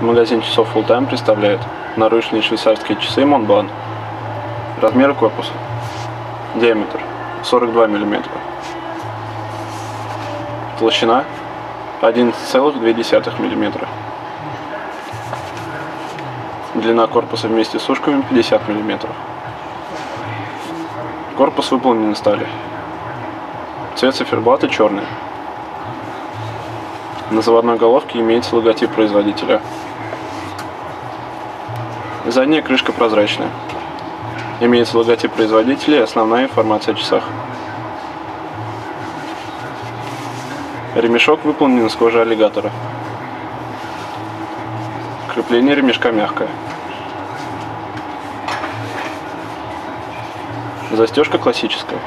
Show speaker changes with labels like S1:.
S1: Магазин часов Full Time представляет наручные швейцарские часы Montblanc. Размеры корпуса. Диаметр 42 мм. Толщина 11,2 мм. Длина корпуса вместе с ушками 50 мм. Корпус выполнен из стали. Цвет циферблата черный. На заводной головке имеется логотип производителя. Задняя крышка прозрачная. Имеется логотип производителя и основная информация о часах. Ремешок выполнен из кожи аллигатора. Крепление ремешка мягкое. Застежка классическая.